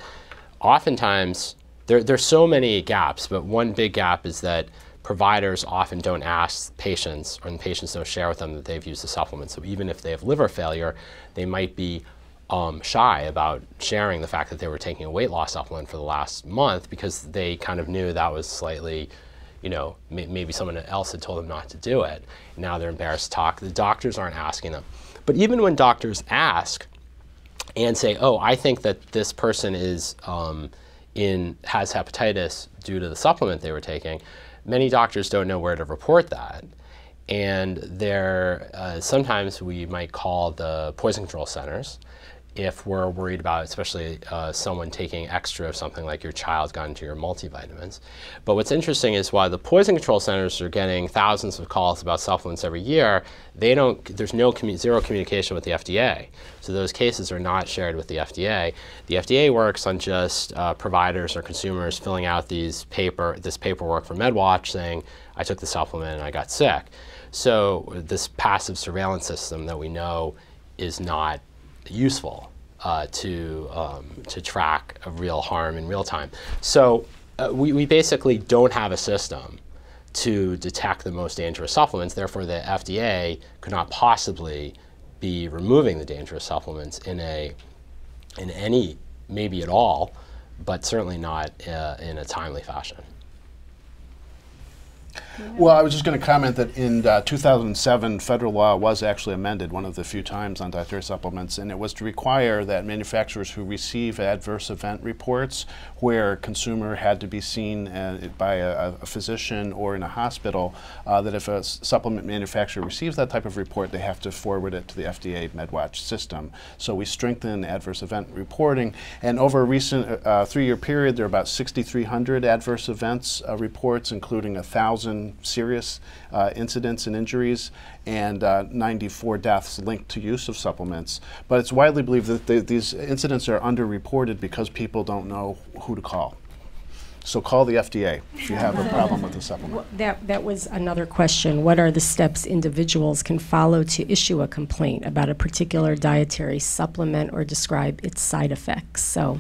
[SPEAKER 10] oftentimes there, there's so many gaps, but one big gap is that providers often don't ask patients, or patients don't share with them that they've used the supplement. So even if they have liver failure, they might be um, shy about sharing the fact that they were taking a weight loss supplement for the last month because they kind of knew that was slightly, you know, may maybe someone else had told them not to do it. Now they're embarrassed to talk. The doctors aren't asking them. But even when doctors ask and say, oh, I think that this person is um, in has hepatitis due to the supplement they were taking, many doctors don't know where to report that. And there, uh, sometimes we might call the poison control centers if we're worried about, especially uh, someone taking extra of something like your child's got into your multivitamins. But what's interesting is while the poison control centers are getting thousands of calls about supplements every year, they don't. There's no commu zero communication with the FDA. So those cases are not shared with the FDA. The FDA works on just uh, providers or consumers filling out these paper this paperwork for MedWatch saying I took the supplement and I got sick. So this passive surveillance system that we know is not useful uh, to, um, to track real harm in real time. So uh, we, we basically don't have a system to detect the most dangerous supplements. Therefore, the FDA could not possibly be removing the dangerous supplements in a in any maybe at all, but certainly not uh, in a timely fashion.
[SPEAKER 7] Well, I was just going to comment that in uh, 2007, federal law was actually amended one of the few times on dietary supplements, and it was to require that manufacturers who receive adverse event reports where a consumer had to be seen uh, by a, a, physician or in a hospital, uh, that if a supplement manufacturer receives that type of report, they have to forward it to the FDA MedWatch system. So we strengthen adverse event reporting, and over a recent uh, three-year period, there are about 6,300 adverse events uh, reports, including a serious uh, incidents and injuries and uh, 94 deaths linked to use of supplements. But it's widely believed that the, these incidents are underreported because people don't know who to call. So call the FDA if you have a problem with the supplement.
[SPEAKER 12] That, that was another question. What are the steps individuals can follow to issue a complaint about a particular dietary supplement or describe its side effects? So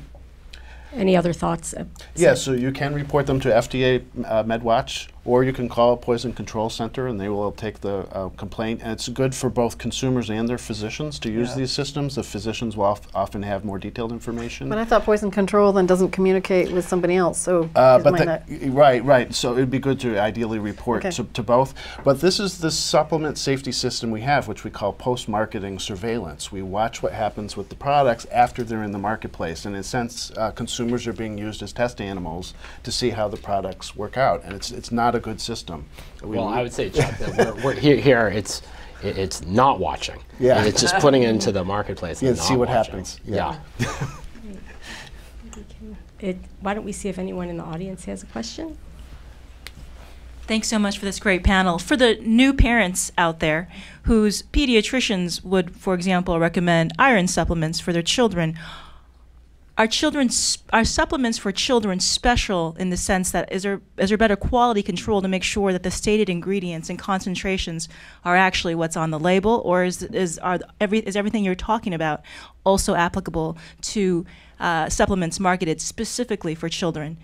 [SPEAKER 12] any other thoughts?
[SPEAKER 7] Yeah, so you can report them to FDA uh, MedWatch or you can call a Poison Control Center and they will take the uh, complaint. And it's good for both consumers and their physicians to use yeah. these systems. The physicians will often have more detailed information.
[SPEAKER 1] But I thought Poison Control then doesn't communicate with somebody else, so
[SPEAKER 7] uh, but the, right, right. So it'd be good to ideally report okay. to, to, both. But this is the supplement safety system we have, which we call post-marketing surveillance. We watch what happens with the products after they're in the marketplace, and in a sense, uh, consumers are being used as test animals to see how the products work out. And it's it's not a good system.
[SPEAKER 10] We well, I would say, (laughs) Chuck, that we're, we're here, here, it's it's not watching.
[SPEAKER 7] Yeah.
[SPEAKER 10] it's just putting it into the marketplace.
[SPEAKER 7] Yeah,
[SPEAKER 10] and
[SPEAKER 7] see what
[SPEAKER 10] watching.
[SPEAKER 7] happens.
[SPEAKER 10] Yeah.
[SPEAKER 12] yeah. (laughs) it, why don't we see if anyone in the audience has a question?
[SPEAKER 13] Thanks so much for this great panel. For the new parents out there whose pediatricians would, for example, recommend iron supplements for their children, are children are supplements for children special in the sense that is there is there better quality control to make sure that the stated ingredients and concentrations are actually what's on the label, or is is are every is everything you're talking about also applicable to uh, supplements marketed specifically for children?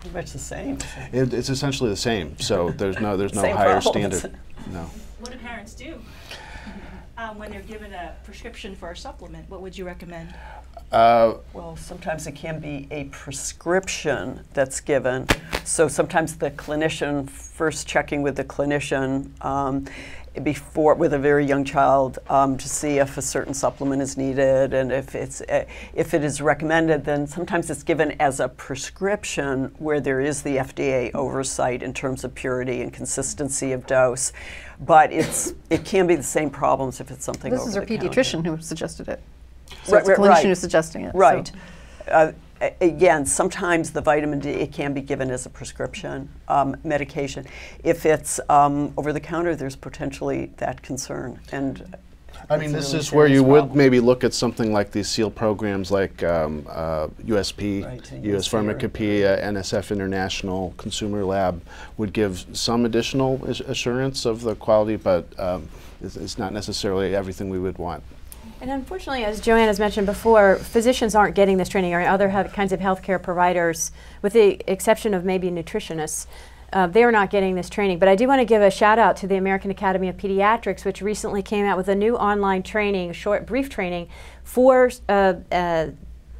[SPEAKER 8] Pretty much the same.
[SPEAKER 7] It, it's essentially the same. So there's no there's no (laughs)
[SPEAKER 8] Same
[SPEAKER 7] higher
[SPEAKER 8] problem.
[SPEAKER 7] standard. No.
[SPEAKER 13] What do parents do um, when they're given a prescription for a supplement? What would you recommend?
[SPEAKER 7] Uh,
[SPEAKER 8] Well, sometimes it can be a prescription that's given. So sometimes the clinician, first checking with the clinician um, before, with a very young child, um, to see if a certain supplement is needed and if it's uh, if it is recommended. Then sometimes it's given as a prescription where there is the FDA oversight in terms of purity and consistency of dose. But it's it can be the same problems if it's something.
[SPEAKER 1] This is our
[SPEAKER 8] the counter.
[SPEAKER 1] pediatrician who suggested it. So
[SPEAKER 8] Right,
[SPEAKER 1] it's a
[SPEAKER 8] right,
[SPEAKER 1] clinician
[SPEAKER 8] right.
[SPEAKER 1] who's suggesting it. so-
[SPEAKER 8] Right. Uh, a- again, sometimes the vitamin D it can be given as a prescription um, medication. If it's um, over the counter, there's potentially that concern. And
[SPEAKER 7] I mean, this
[SPEAKER 8] really
[SPEAKER 7] is where you
[SPEAKER 8] serious
[SPEAKER 7] would maybe look at something like these seal programs like um, uh, USP,
[SPEAKER 8] Right,
[SPEAKER 7] US Pharmacopoeia, NSF International, Consumer Lab would give some additional assurance of the quality, but um, it's, it's not necessarily everything we would want.
[SPEAKER 9] And unfortunately, as JoAnn has mentioned before, physicians aren't getting this training, or other he- kinds of healthcare providers, with the exception of maybe nutritionists. Uh, they are not getting this training. But I do want to give a shout out to the American Academy of Pediatrics, which recently came out with a new online training, short, brief training for uh, uh,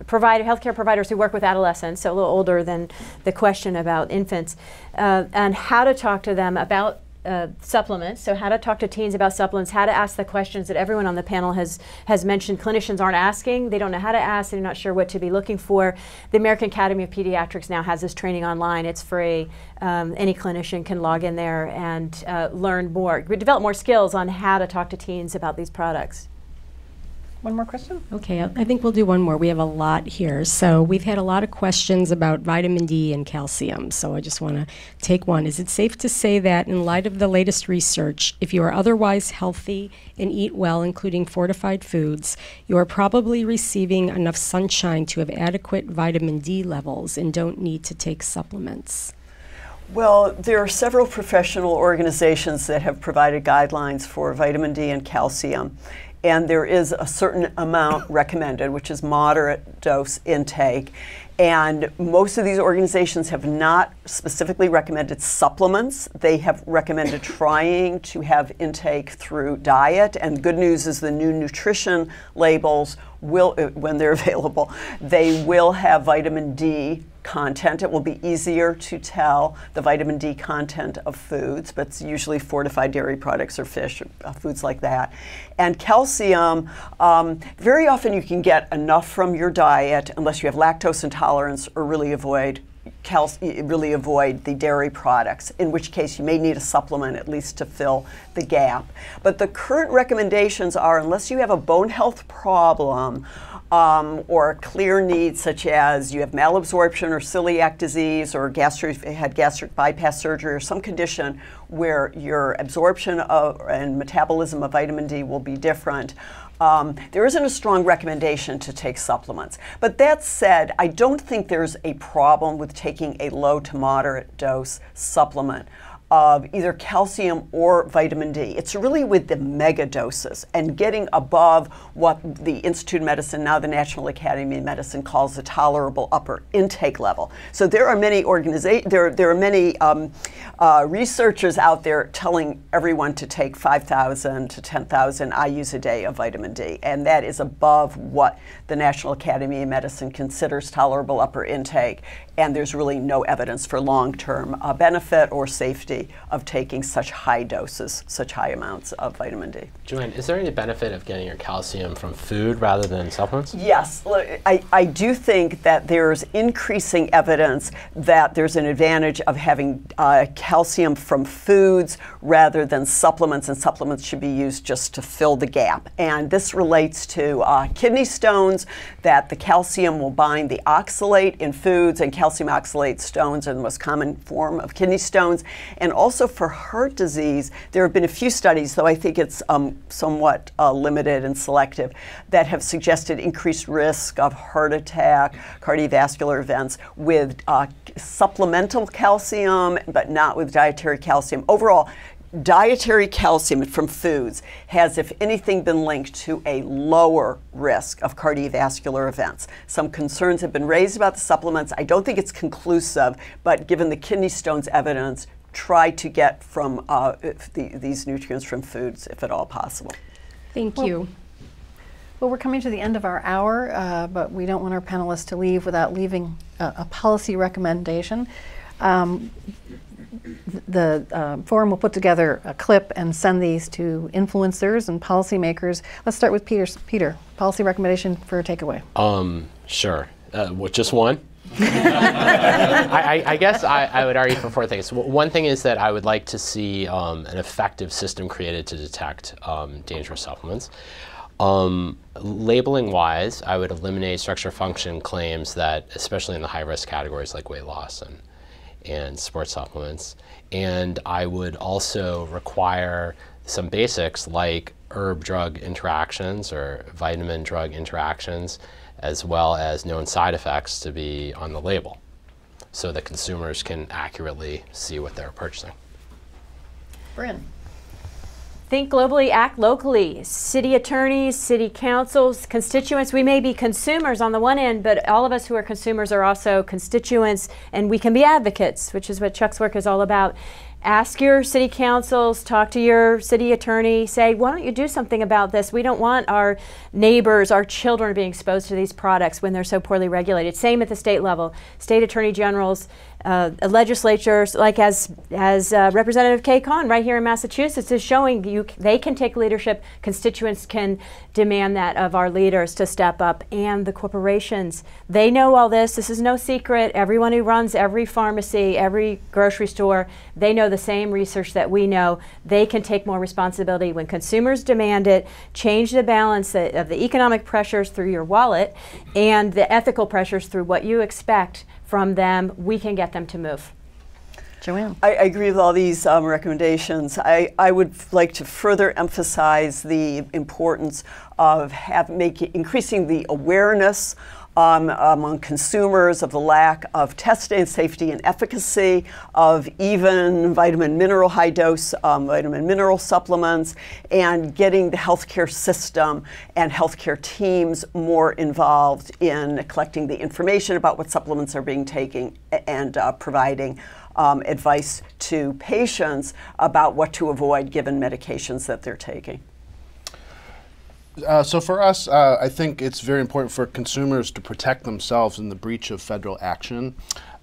[SPEAKER 9] provider, healthcare providers who work with adolescents, so a little older than the question about infants, uh, and how to talk to them about uh, supplements. So how to talk to teens about supplements, how to ask the questions that everyone on the panel has has mentioned. Clinicians aren't asking; they don't know how to ask. They're not sure what to be looking for. The American Academy of Pediatrics now has this training online. It's free. Um, any clinician can log in there and uh, learn more, develop more skills on how to talk to teens about these products.
[SPEAKER 1] One more question?
[SPEAKER 12] Okay, I I think we'll do one more. We have a lot here. So we've had a lot of questions about vitamin D and calcium. So I just want to take one. Is it safe to say that, in light of the latest research, if you are otherwise healthy and eat well, including fortified foods, you are probably receiving enough sunshine to have adequate vitamin D levels and don't need to take supplements?
[SPEAKER 8] Well, there are several professional organizations that have provided guidelines for vitamin D and calcium. And there is a certain amount recommended, which is moderate dose intake. And most of these organizations have not specifically recommended supplements. They have recommended trying to have intake through diet. And good news is the new nutrition labels will, uh, when they're (laughs) available, they will have vitamin D content. It will be easier to tell the vitamin D content of foods, but it's usually fortified dairy products or fish, uh, foods like that. And calcium, um, very often you can get enough from your diet unless you have lactose intolerance or really avoid really avoid the dairy products, in which case you may need a supplement at least to fill the gap. But the current recommendations are unless you have a bone health problem, um, or a clear need such as you have malabsorption or celiac disease or gastric, had gastric bypass surgery or some condition where your absorption of, and metabolism of vitamin D will be different. Um, there isn't a strong recommendation to take supplements. But that said, I don't think there's a problem with taking a low to moderate dose supplement of either calcium or vitamin D. It's really with the mega doses and getting above what the Institute of Medicine, now the National Academy of Medicine, calls the tolerable upper intake level. So there are many organizations, there, there are many um, uh, researchers out there telling everyone to take 5,000 to 10,000 IUs a day of vitamin D, and that is above what the National Academy of Medicine considers tolerable upper intake. And there's really no evidence for long-term uh, benefit or safety of taking such high doses, such high amounts of vitamin D.
[SPEAKER 10] JoAnn, is there any benefit of getting your calcium from food rather than supplements?
[SPEAKER 8] Yes, look, I, I do think that there's increasing evidence that there's an advantage of having uh, calcium from foods rather than supplements, and supplements should be used just to fill the gap. And this relates to uh, kidney stones, that the calcium will bind the oxalate in foods, and calcium oxalate stones are the most common form of kidney stones. And also for heart disease, there have been a few studies, though I think it's um, somewhat uh, limited and selective, that have suggested increased risk of heart attack, cardiovascular events with uh, supplemental calcium, but not with dietary calcium. Overall, dietary calcium from foods has, if anything, been linked to a lower risk of cardiovascular events. Some concerns have been raised about the supplements. I don't think it's conclusive, but given the kidney stones evidence, try to get from uh, the, these nutrients from foods if at all possible.
[SPEAKER 12] Thank
[SPEAKER 1] well,
[SPEAKER 12] you.
[SPEAKER 1] Well, we're coming to the end of our hour, uh, but we don't want our panelists to leave without leaving a, a policy recommendation. Um, the uh, forum will put together a clip and send these to influencers and policymakers. Let's start with Pieter. Pieter, policy recommendation for a takeaway.
[SPEAKER 10] Um, sure. Uh, just one? (laughs) I, I, I, guess I, I, would argue for four things. one thing is that I would like to see um, an effective system created to detect um, dangerous supplements. Um, labeling wise, I would eliminate structure function claims that, especially in the high risk categories like weight loss and and sports supplements. And I would also require some basics like herb drug interactions or vitamin drug interactions, as well as known side effects to be on the label so that consumers can accurately see what they're purchasing.
[SPEAKER 1] Bryn.
[SPEAKER 9] Think globally, act locally. City attorneys, city councils, constituents, we may be consumers on the one end, but all of us who are consumers are also constituents, and we can be advocates, which is what Chuck's work is all about ask your city councils, talk to your city attorney, say, why don't you do something about this? We don't want our neighbors, our children being exposed to these products when they're so poorly regulated. Same at the state level. State attorney generals, uh, legislatures, like as as uh, Representative Kay Khan right here in Massachusetts is showing you they can take leadership. Constituents can demand that of our leaders to step up, and the corporations they know all this. This is no secret. Everyone who runs every pharmacy, every grocery store, they know the same research that we know. They can take more responsibility when consumers demand it. Change the balance of the economic pressures through your wallet and the ethical pressures through what you expect from them, we can get them to move.
[SPEAKER 1] JoAnn.
[SPEAKER 8] I, I, agree with all these um, recommendations. I, I would like to further emphasize the importance of have, make, increasing the awareness um, among consumers of the lack of testing, safety, and efficacy of even vitamin mineral high dose um, vitamin mineral supplements, and getting the healthcare system and healthcare teams more involved in collecting the information about what supplements are being taken and uh, providing. Um, advice to patients about what to avoid given medications that they're taking.
[SPEAKER 7] Uh, so for us, uh, I think it's very important for consumers to protect themselves in the breach of federal action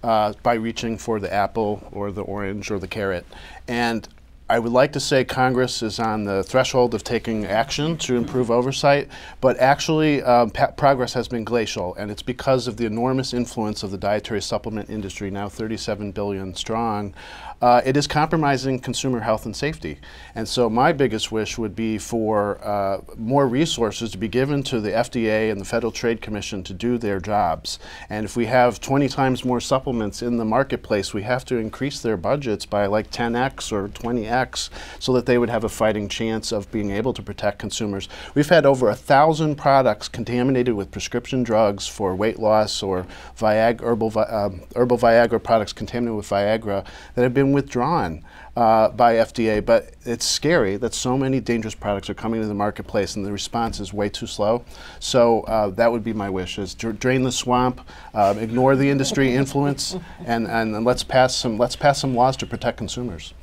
[SPEAKER 7] uh, by reaching for the apple or the orange or the carrot. And I would like to say Congress is on the threshold of taking action to improve oversight, but actually um, progress has been glacial, and it's because of the enormous influence of the dietary supplement industry, now 37 billion strong, uh, it is compromising consumer health and safety. And so my biggest wish would be for uh, more resources to be given to the FDA and the Federal Trade Commission to do their jobs. And if we have 20 times more supplements in the marketplace, we have to increase their budgets by like 10x or 20x so that they would have a fighting chance of being able to protect consumers. We've had over a thousand products contaminated with prescription drugs for weight loss or herbal, um, herbal Viagra products contaminated with Viagra that have been been withdrawn uh, by FDA, but it's scary that so many dangerous products are coming to the marketplace and the response is way too slow. So uh, that would be my wish: is drain the swamp, uh, ignore the industry (laughs) influence, and, and let's pass some let's pass some laws to protect consumers.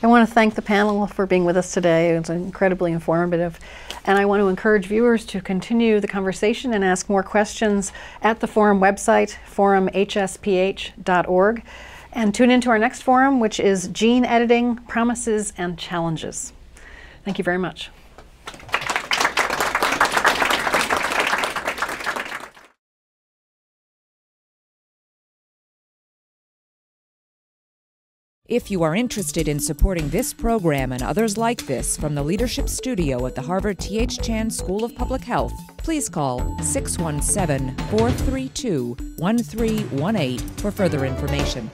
[SPEAKER 1] I want to thank the panel for being with us today. It was incredibly informative. And I want to encourage viewers to continue the conversation and ask more questions at the forum website, forumhsph.org. And tune into our next forum, which is Gene Editing Promises and Challenges. Thank you very much.
[SPEAKER 14] If you are interested in supporting this program and others like this from the Leadership Studio at the Harvard T.H. Chan School of Public Health, please call 617 432 1318 for further information.